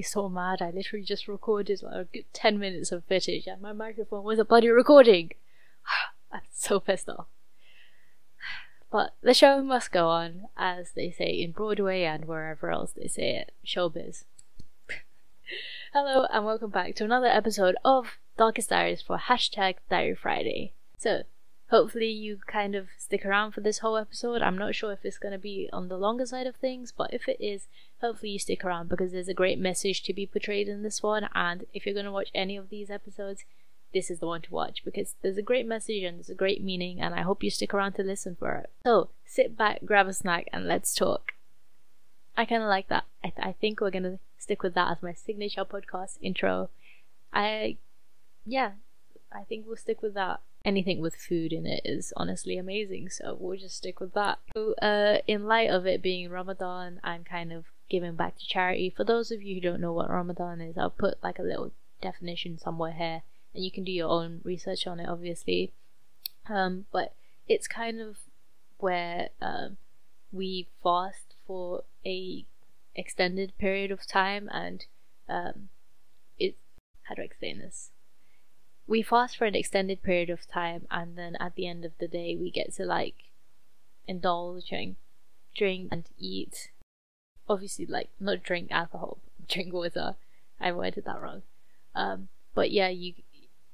literally so mad. I literally just recorded like a good 10 minutes of footage and my microphone was a bloody recording. I'm so pissed off. But the show must go on, as they say in Broadway and wherever else they say it. Showbiz. Hello and welcome back to another episode of Darkest Diaries for hashtag Diary Friday. So, hopefully you kind of stick around for this whole episode. I'm not sure if it's going to be on the longer side of things, but if it is, hopefully you stick around because there's a great message to be portrayed in this one. And if you're going to watch any of these episodes, this is the one to watch because there's a great message and there's a great meaning, and I hope you stick around to listen for it. So sit back, grab a snack, and let's talk. I kind of like that. I, th- I think we're gonna stick with that as my signature podcast intro. I, yeah, I think we'll stick with that. Anything with food in it is honestly amazing, so we'll just stick with that. So, uh, in light of it being Ramadan, I'm kind of giving back to charity. For those of you who don't know what Ramadan is, I'll put like a little definition somewhere here and you can do your own research on it, obviously. Um, but it's kind of where um, we fast for a extended period of time, and um, it. How do I explain this? We fast for an extended period of time, and then at the end of the day, we get to like indulge and drink and eat. Obviously, like not drink alcohol, drink water. I worded that wrong. Um, but yeah, you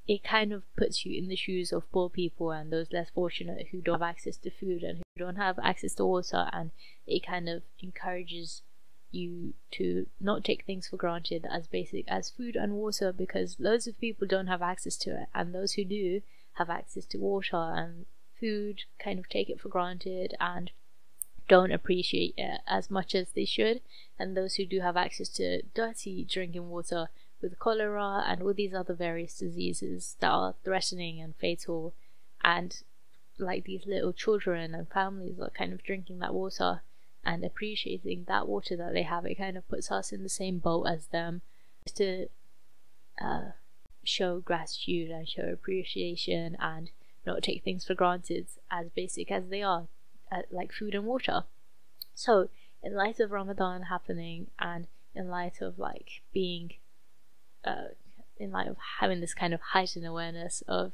it kind of puts you in the shoes of poor people and those less fortunate who don't have access to food and who don't have access to water and it kind of encourages you to not take things for granted as basic as food and water because loads of people don't have access to it and those who do have access to water and food kind of take it for granted and don't appreciate it as much as they should. And those who do have access to dirty drinking water with cholera and all these other various diseases that are threatening and fatal and like these little children and families are kind of drinking that water and appreciating that water that they have it kind of puts us in the same boat as them. Just to uh, show gratitude and show appreciation and not take things for granted as basic as they are uh, like food and water. So in light of ramadan happening and in light of like being uh, in light of having this kind of heightened awareness of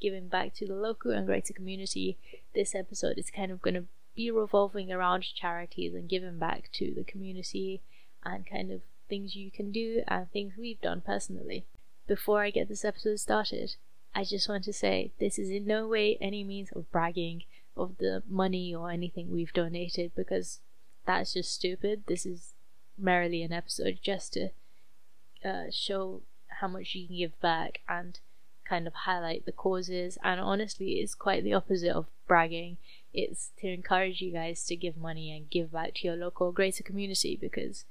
giving back to the local and greater community, this episode is kind of going to be revolving around charities and giving back to the community and kind of things you can do and things we've done personally. Before I get this episode started, I just want to say this is in no way any means of bragging of the money or anything we've donated because that's just stupid. This is merely an episode just to uh, show how much you can give back and kind of highlight the causes. And honestly, it's quite the opposite of bragging. It's to encourage you guys to give money and give back to your local greater community because,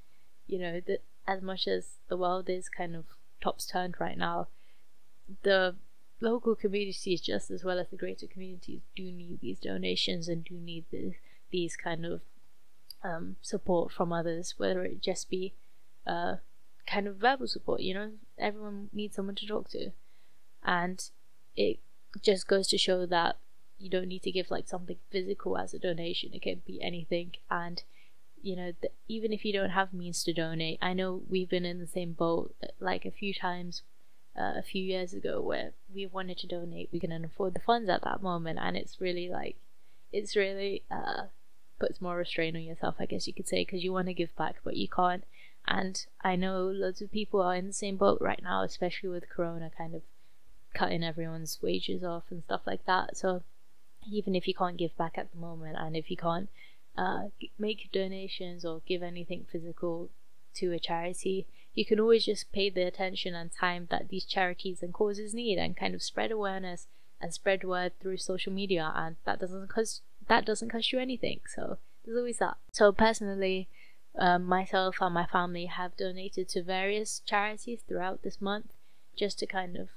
you know, that as much as the world is kind of tops turned right now, the local communities just as well as the greater communities do need these donations and do need the, these kind of um, support from others, whether it just be uh, kind of verbal support, you know? Everyone needs someone to talk to. And it just goes to show that you don't need to give like something physical as a donation. It can be anything. And, you know, th- even if you don't have means to donate, I know we've been in the same boat like a few times uh, a few years ago where we wanted to donate. We couldn't afford the funds at that moment. And it's really like, it's really, uh, puts more restraint on yourself, I guess you could say, because you want to give back, but you can't. And I know loads of people are in the same boat right now, especially with Corona kind of cutting everyone's wages off and stuff like that. So even if you can't give back at the moment, and if you can't uh, make donations or give anything physical to a charity, you can always just pay the attention and time that these charities and causes need, and kind of spread awareness and spread word through social media, and that doesn't cost that doesn't cost you anything. So there's always that. So personally, um, myself and my family have donated to various charities throughout this month just to kind of,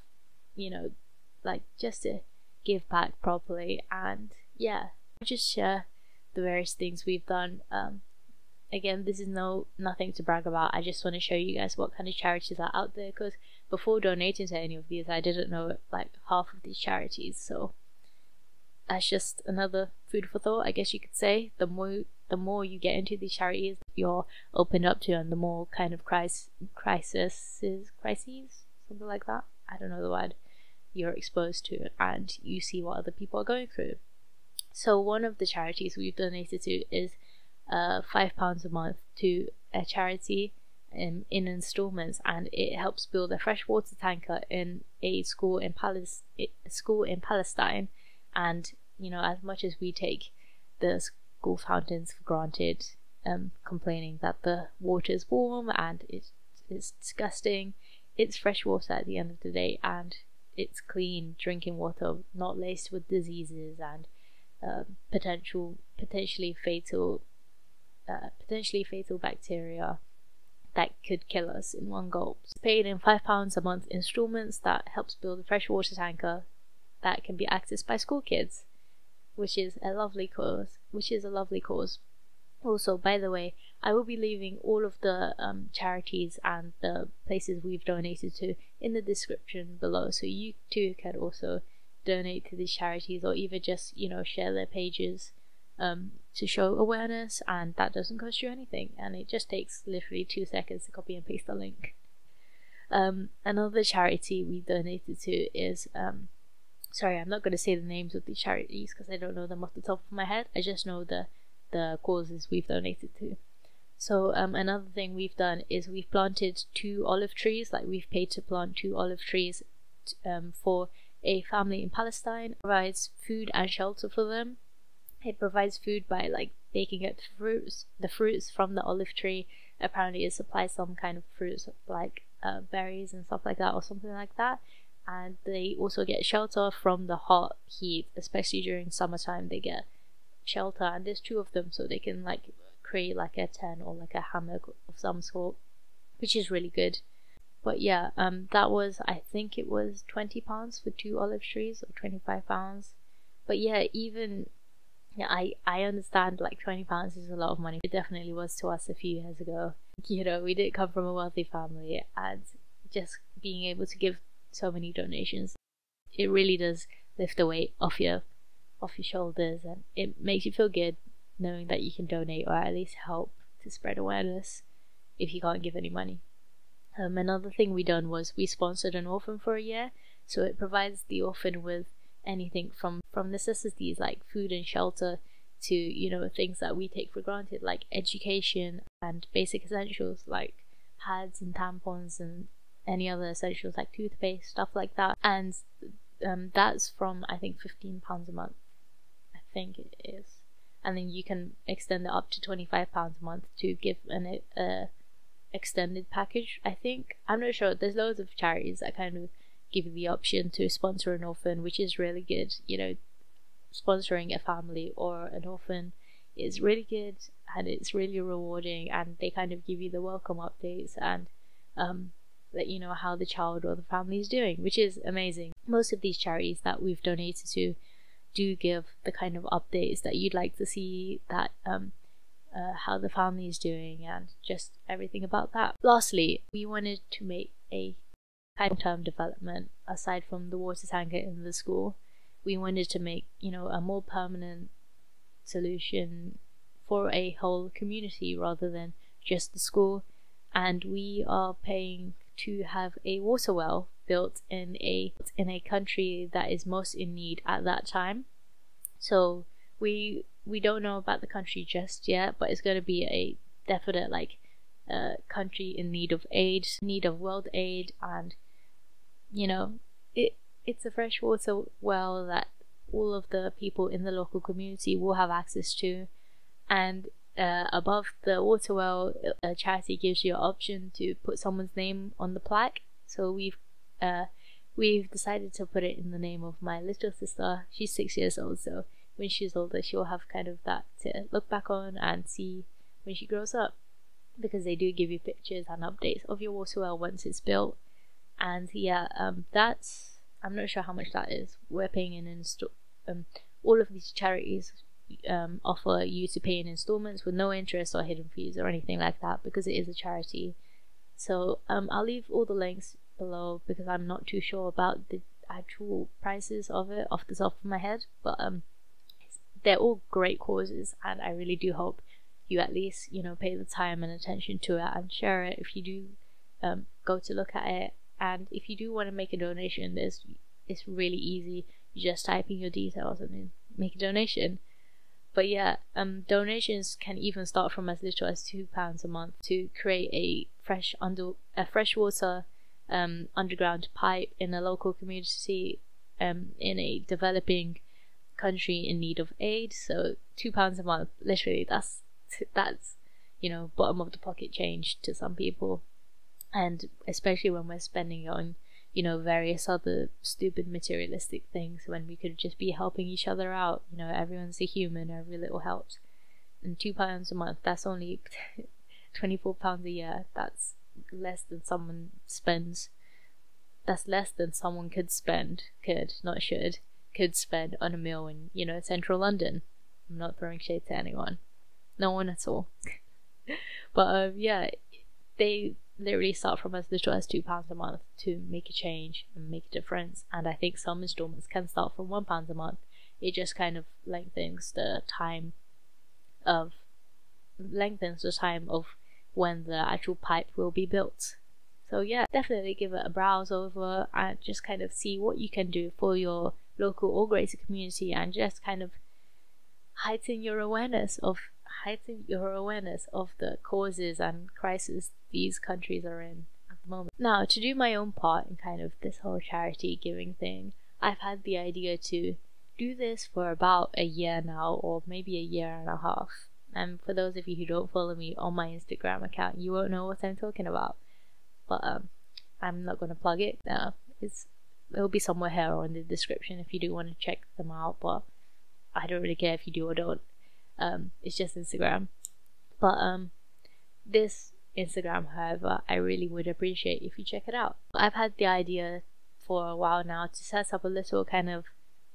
you know, like just to give back properly and yeah, just share the various things we've done. Um, again, this is no nothing to brag about. I just want to show you guys what kind of charities are out there because before donating to any of these, I didn't know like half of these charities. So that's just another food for thought, I guess you could say. The more the more you get into these charities, you're opened up to, and the more kind of crisis, crises, crises, something like that. I don't know the word. You're exposed to, and you see what other people are going through. So one of the charities we've donated to is uh, five pounds a month to a charity in, in installments, and it helps build a freshwater tanker in a school in Palis- school in Palestine. And you know, as much as we take the school fountains for granted, um, complaining that the water is warm and it's it's disgusting, it's fresh water at the end of the day, and it's clean drinking water, not laced with diseases and uh, potential potentially fatal uh, potentially fatal bacteria that could kill us in one gulp. It's paid in £5 a month installments that helps build a freshwater tanker that can be accessed by school kids, which is a lovely cause. Which is a lovely cause. Also, by the way, I will be leaving all of the um, charities and the places we've donated to in the description below, so you too can also donate to these charities or even just you know share their pages um, to show awareness, and that doesn't cost you anything, and it just takes literally two seconds to copy and paste the link. Um, another charity we donated to is um, sorry, I'm not going to say the names of these charities because I don't know them off the top of my head. I just know the the causes we've donated to. So um, another thing we've done is we've planted two olive trees. Like we've paid to plant two olive trees um, for a family in Palestine. Provides food and shelter for them. It provides food by like baking up fruits, the fruits from the olive tree. Apparently, it supplies some kind of fruits like uh, berries and stuff like that, or something like that. And they also get shelter from the hot heat, especially during summertime. They get shelter, and there's two of them, so they can like create like a tent or like a hammock of some sort, which is really good. But yeah, um, that was I think it was twenty pounds for two olive trees or twenty five pounds. But yeah, even yeah, I I understand like twenty pounds is a lot of money. It definitely was to us a few years ago. You know, we did come from a wealthy family, and just being able to give so many donations, it really does lift the weight off your off your shoulders, and it makes you feel good knowing that you can donate or at least help to spread awareness if you can't give any money. Um, another thing we done was we sponsored an orphan for a year, so it provides the orphan with anything from from necessities like food and shelter to you know things that we take for granted like education and basic essentials like pads and tampons and any other essentials like toothpaste stuff like that and um, that's from i think 15 pounds a month i think it is and then you can extend it up to 25 pounds a month to give an uh, extended package i think i'm not sure there's loads of charities that kind of give you the option to sponsor an orphan, which is really good. You know, sponsoring a family or an orphan is really good and it's really rewarding, and they kind of give you the welcome updates and um, let you know how the child or the family is doing, which is amazing. Most of these charities that we've donated to do give the kind of updates that you'd like to see that um, uh, how the family is doing and just everything about that. Lastly, we wanted to make a long term development aside from the water tanker in the school. We wanted to make, you know, a more permanent solution for a whole community rather than just the school. And we are paying to have a water well built in a in a country that is most in need at that time. So we we don't know about the country just yet, but it's going to be a definite like uh, country in need of aid, need of world aid, and you know, it it's a freshwater well that all of the people in the local community will have access to, and uh, above the water well, a charity gives you an option to put someone's name on the plaque. So we've uh, we've decided to put it in the name of my little sister. She's six years old, so when she's older, she'll have kind of that to look back on and see when she grows up. Because they do give you pictures and updates of your water well once it's built and yeah, um, that's I'm not sure how much that is. We're paying in install. Um, all of these charities um, offer you to pay in installments with no interest or hidden fees or anything like that because it is a charity. So um, I'll leave all the links below because I'm not too sure about the actual prices of it off the top of my head, but um, they're all great causes, and I really do hope you at least you know pay the time and attention to it and share it if you do um, go to look at it. And if you do want to make a donation there's it's really easy. You just type in your details and then make a donation. But yeah um donations can even start from as little as two pounds a month to create a fresh under a freshwater um underground pipe in a local community um in a developing country in need of aid. So two pounds a month literally that's that's you know bottom of the pocket change to some people. And especially when we're spending on you know various other stupid materialistic things when we could just be helping each other out you know everyone's a human every little helps. And two pounds a month that's only 24 pounds a year that's less than someone spends that's less than someone could spend could not should could spend on a meal in you know central london i'm not throwing shade to anyone no one at all but um, yeah they literally start from as little as two pounds a month to make a change and make a difference. And I think some installments can start from one pound a month. It just kind of lengthens the time of lengthens the time of when the actual pipe will be built. So yeah, definitely give it a browse over and just kind of see what you can do for your local or greater community and just kind of heighten your awareness of heighten your awareness of the causes and crises these countries are in at the moment. Now, to do my own part in kind of this whole charity giving thing, I've had the idea to do this for about a year now, or maybe a year and a half. And for those of you who don't follow me on my Instagram account, you won't know what I'm talking about. But um, I'm not going to plug it. No, it's it'll be somewhere here or in the description if you do want to check them out. But I don't really care if you do or don't. Um, it's just Instagram. But um, this Instagram, however, I really would appreciate if you check it out. I've had the idea for a while now to set up a little kind of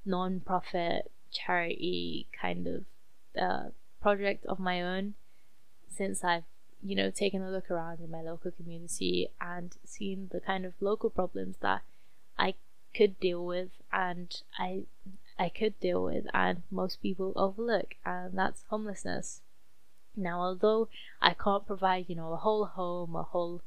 non-profit charity kind of uh, project of my own since I've you know taken a look around in my local community and seen the kind of local problems that I could deal with and I I could deal with and most people overlook, and that's homelessness. Now, although I can't provide, you know, a whole home, a whole,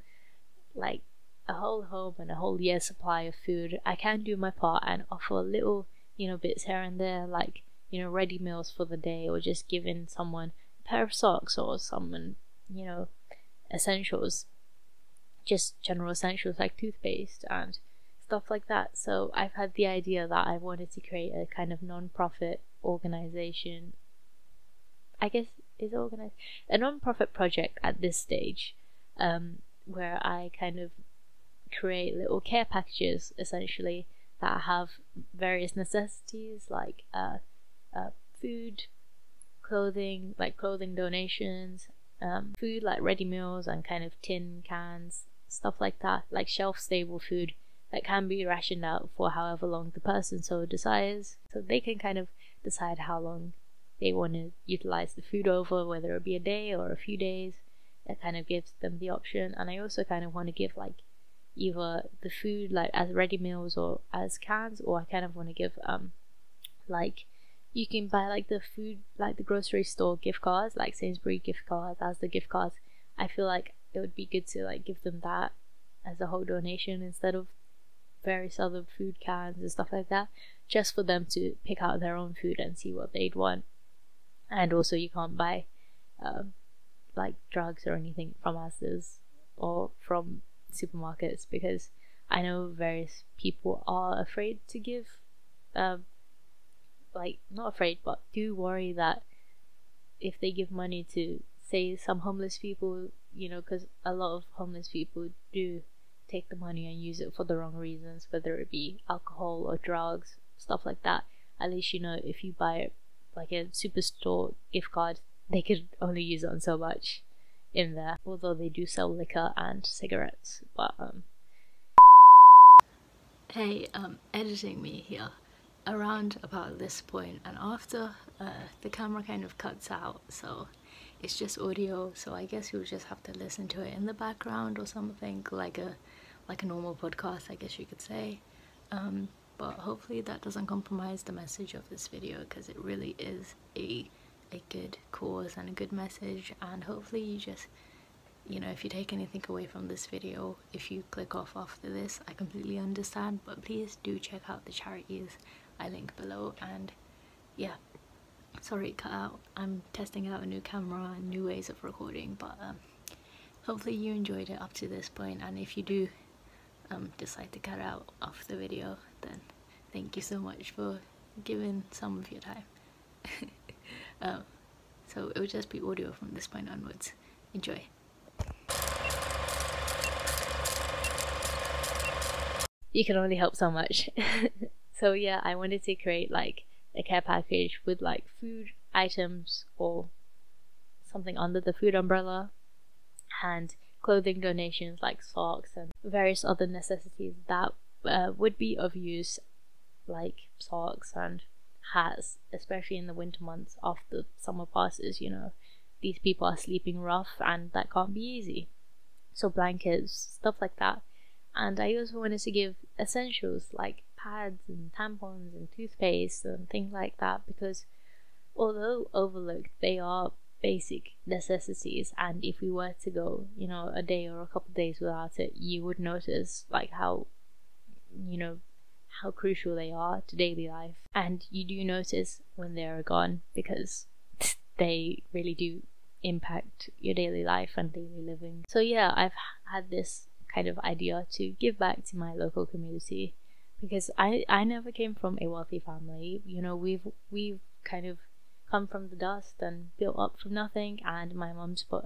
like, a whole home and a whole year's supply of food, I can do my part and offer little, you know, bits here and there, like, you know, ready meals for the day, or just giving someone a pair of socks or someone, you know, essentials, just general essentials like toothpaste and stuff like that. So I've had the idea that I wanted to create a kind of non-profit organization. I guess is organized a non-profit project at this stage, um, where I kind of create little care packages essentially that have various necessities like uh, uh, food, clothing, like clothing donations, um, food like ready meals and kind of tin cans, stuff like that, like shelf stable food that can be rationed out for however long the person so desires. So they can kind of decide how long they want to utilize the food over, whether it be a day or a few days. That kind of gives them the option. And I also kind of want to give like either the food like as ready meals or as cans, or I kind of want to give um like you can buy like the food like the grocery store gift cards, like Sainsbury gift cards as the gift cards. I feel like it would be good to like give them that as a whole donation instead of various other food cans and stuff like that, just for them to pick out their own food and see what they'd want. And also, you can't buy um, like drugs or anything from Asda's or from supermarkets because I know various people are afraid to give, um, like, not afraid, but do worry that if they give money to, say, some homeless people, you know, because a lot of homeless people do take the money and use it for the wrong reasons, whether it be alcohol or drugs, stuff like that. At least you know if you buy like a superstore gift card, they could only use it on so much in there. Although they do sell liquor and cigarettes, but um. Hey, um, editing me here. Around about this point, and after uh, the camera kind of cuts out, so it's just audio. So I guess you'll just have to listen to it in the background or something like a like a normal podcast I guess you could say. Um, but hopefully that doesn't compromise the message of this video because it really is a a good cause and a good message. And hopefully you just you know if you take anything away from this video if you click off after this i completely understand. But please do check out the charities i link below and yeah. Sorry cut out. I'm testing out a new camera and new ways of recording but um, hopefully you enjoyed it up to this point and if you do um, decide to cut out off the video then thank you so much for giving some of your time. Um, so it will just be audio from this point onwards. Enjoy. You can only help so much so yeah i wanted to create like a care package with like food items or something under the food umbrella and clothing donations like socks and various other necessities that uh, would be of use like socks and hats especially in the winter months after summer passes you know. These people are sleeping rough and that can't be easy. So blankets stuff like that and i also wanted to give essentials like pads and tampons and toothpaste and things like that because although overlooked they are basic necessities. And if we were to go you know a day or a couple of days without it you would notice like how you know how crucial they are to daily life. And you do notice when they're gone because they really do impact your daily life and daily living. So yeah i've had this kind of idea to give back to my local community. Because i i never came from a wealthy family. You know we've we've kind of come from the dust and built up from nothing. And my mum's put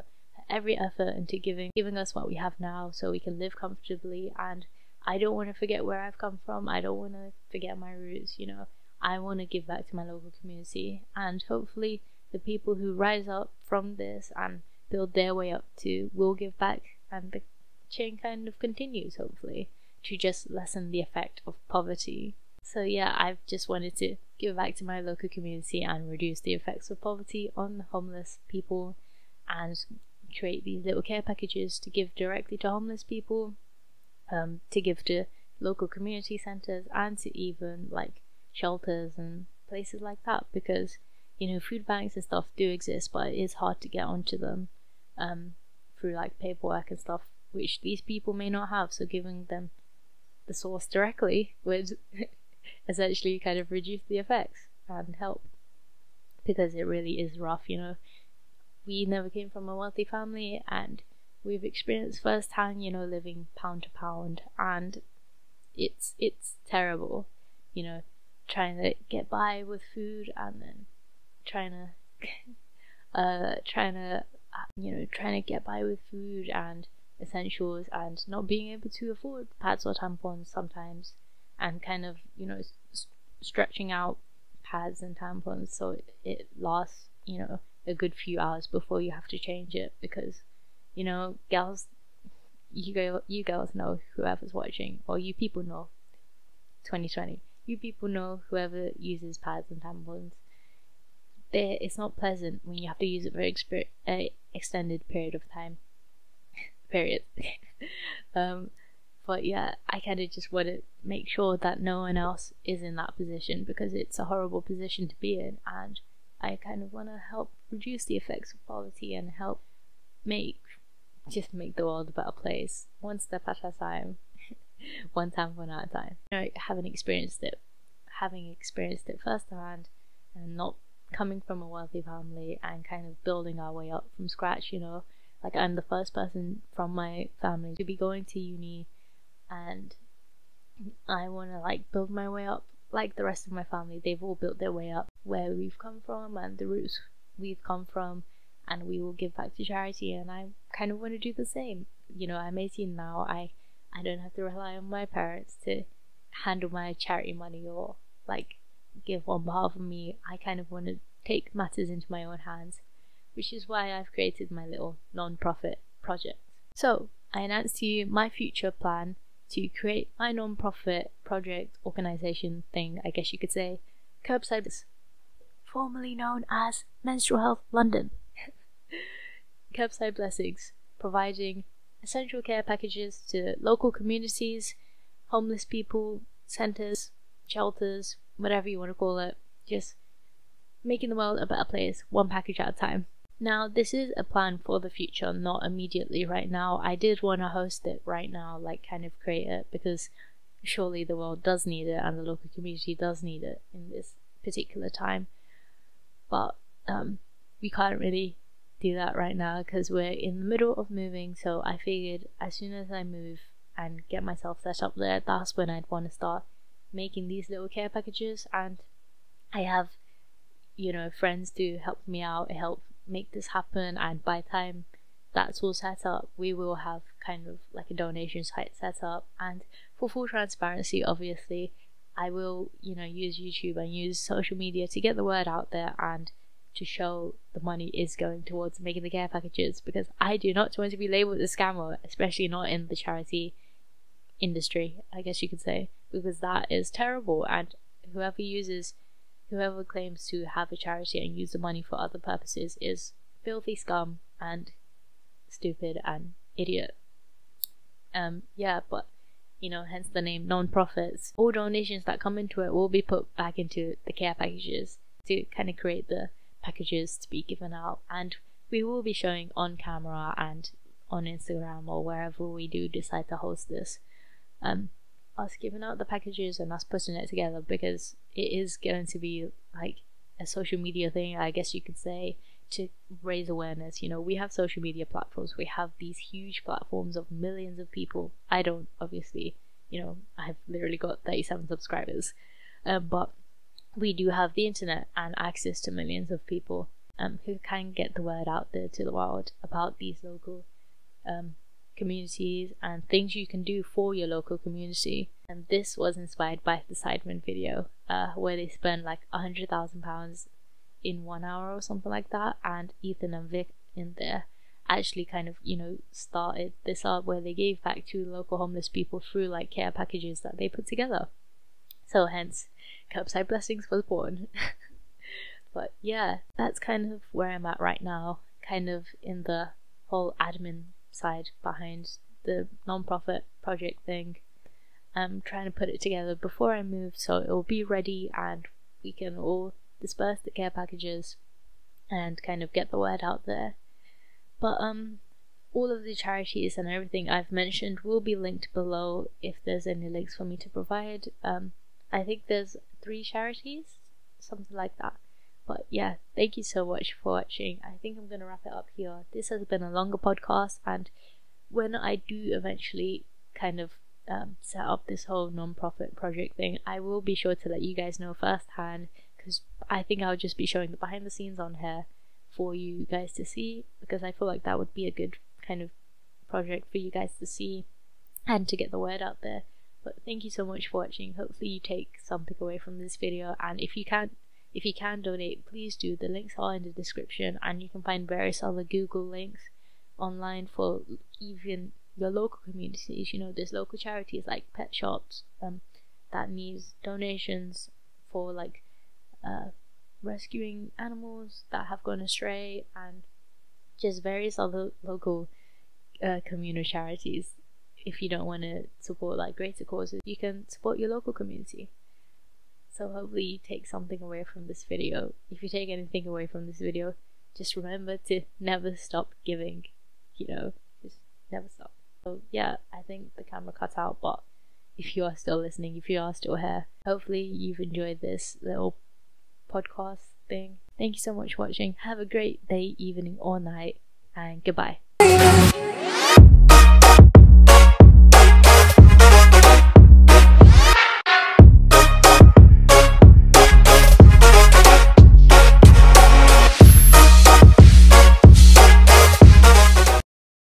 every effort into giving giving us what we have now so we can live comfortably. And I don't want to forget where I've come from. I don't want to forget my roots, you know. I want to give back to my local community. And hopefully the people who rise up from this and build their way up to will give back and the chain kind of continues hopefully to just lessen the effect of poverty. So yeah, I've just wanted to give back to my local community and reduce the effects of poverty on homeless people and create these little care packages to give directly to homeless people, um, to give to local community centres and to even like shelters and places like that because you know food banks and stuff do exist but it is hard to get onto them um, through like paperwork and stuff which these people may not have so giving them the source directly would essentially kind of reduce the effects and help because it really is rough, you know. We never came from a wealthy family and we've experienced firsthand, you know, living pound to pound and it's it's terrible, you know, trying to get by with food and then trying to uh trying to you know, trying to get by with food and essentials and not being able to afford pads or tampons sometimes and kind of you know stretching out pads and tampons so it, it lasts you know a good few hours before you have to change it because you know girls you go you girls know whoever's watching or you people know. 2020 you people know whoever uses pads and tampons. They it's not pleasant when you have to use it for an uh, extended period of time period um but yeah, I kind of just want to make sure that no one else is in that position because it's a horrible position to be in, and I kind of want to help reduce the effects of poverty and help make just make the world a better place, one step at a time, one tampon at a time. You know, having experienced it, having experienced it firsthand, and not coming from a wealthy family and kind of building our way up from scratch, you know. Like I'm the first person from my family to be going to uni and I want to like build my way up like the rest of my family. They've all built their way up where we've come from and the roots we've come from, and we will give back to charity. And I kind of want to do the same. You know, I'm 18 now. I I don't have to rely on my parents to handle my charity money or like give on behalf of me. I kind of want to take matters into my own hands, which is why I've created my little non-profit project. So I announced to you my future plan to create my non-profit project organization thing, I guess you could say, Curbside, formerly known as Menstrual Health London. Curbside Blessings, providing essential care packages to local communities, homeless people, centres, shelters, whatever you want to call it. Just making the world a better place, one package at a time. Now, this is a plan for the future, not immediately right now. I did want to host it right now, like kind of create it, because surely the world does need it and the local community does need it in this particular time. But um, we can't really do that right now because we're in the middle of moving. So I figured as soon as I move and get myself set up there, that's when I'd want to start making these little care packages. And I have, you know, friends to help me out, help make this happen. And by the time that's all set up, we will have kind of like a donation site set up. And for full transparency, obviously, I will, you know, use YouTube and use social media to get the word out there and to show the money is going towards making the care packages because I do not want to be labeled a scammer, especially not in the charity industry, I guess you could say, because that is terrible. And whoever uses, whoever claims to have a charity and use the money for other purposes is filthy scum and stupid and idiot. Um, yeah, but you know, hence the name non-profits. All donations that come into it will be put back into the care packages to kind of create the packages to be given out, and we will be showing on camera and on Instagram or wherever we do decide to host this. Um, us giving out the packages and us putting it together because it is going to be like a social media thing, I guess you could say, to raise awareness. You know, we have social media platforms, we have these huge platforms of millions of people. I don't, obviously, you know, I've literally got 37 subscribers, um, but we do have the internet and access to millions of people um, who can get the word out there to the world about these local um, communities and things you can do for your local community. And this was inspired by the Sidemen video, uh, where they spent like a hundred thousand pounds in one hour or something like that, and Ethan and Vikk in there actually kind of you know started this up where they gave back to local homeless people through like care packages that they put together. So hence Curbside Blessings was born. but yeah, that's kind of where I'm at right now, kind of in the whole admin side behind the non-profit project thing. I'm trying to put it together before I move so it will be ready and we can all disperse the care packages and kind of get the word out there. But um all of the charities and everything I've mentioned will be linked below if there's any links for me to provide. Um I think there's three charities, something like that. But yeah, thank you so much for watching. I think I'm gonna wrap it up here. This has been a longer podcast, and when I do eventually kind of um, set up this whole non-profit project thing, I will be sure to let you guys know firsthand because I think I'll just be showing the behind the scenes on here for you guys to see because I feel like that would be a good kind of project for you guys to see and to get the word out there. But thank you so much for watching. Hopefully you take something away from this video and if you can't if you can donate, please do. The links are in the description and you can find various other Google links online for even your local communities. You know, there's local charities like pet shops um, that needs donations for like uh, rescuing animals that have gone astray and just various other local uh, communal charities if you don't want to support like greater causes, you can support your local community. So hopefully you take something away from this video. If you take anything away from this video, just remember to never stop giving. You know, just never stop. So yeah, I think the camera cut out, but if you are still listening, if you are still here, hopefully you've enjoyed this little podcast thing. Thank you so much for watching. Have a great day, evening, or night, and goodbye.